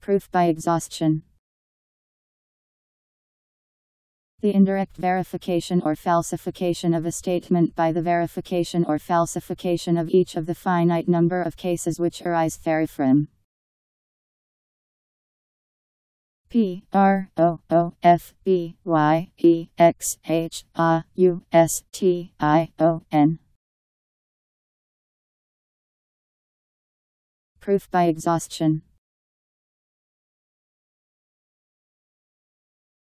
Proof by exhaustion. The indirect verification or falsification of a statement by the verification or falsification of each of the finite number of cases which arise therefrom. P R O O F B Y E X H A U S T I O N Proof by exhaustion